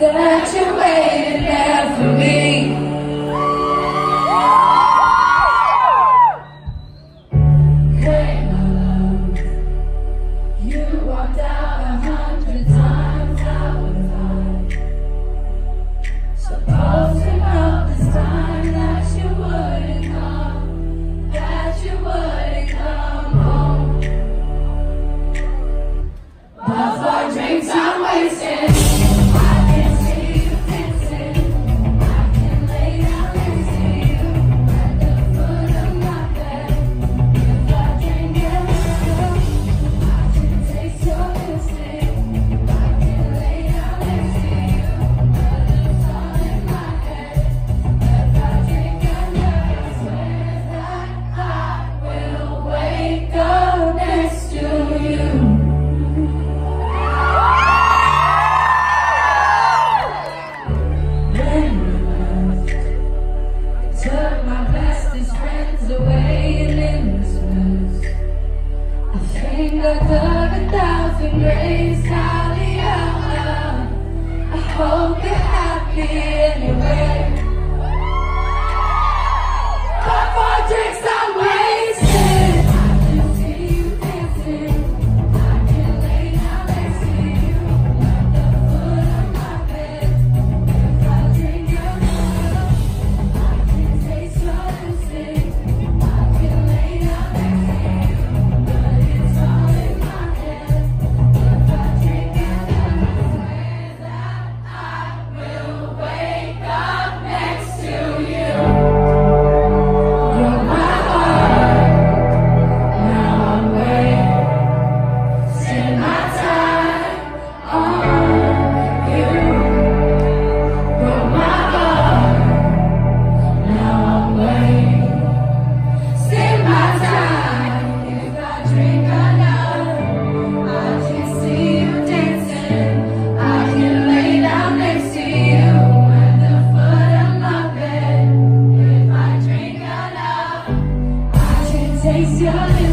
that you waited there for me. always. a thousand hallelujah. I hope you're happy anyway. I see you.